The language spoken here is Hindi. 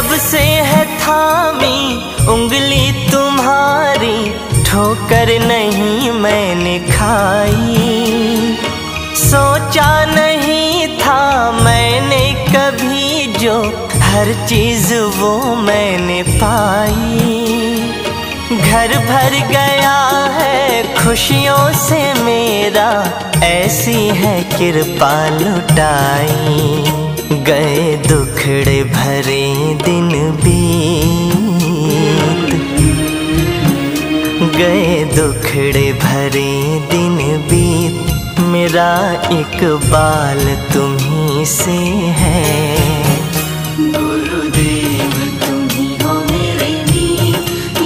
जब से है थामी उंगली तुम्हारी, ठोकर नहीं मैंने खाई। सोचा नहीं था मैंने कभी जो हर चीज़ वो मैंने पाई। घर भर गया है खुशियों से मेरा, ऐसी है कृपा लुटाई। गए दुखड़े भरे दिन बीत। गए दुखड़े भरे दिन बीत। मेरा एक बाल तुम्ही से है। गुरुदेव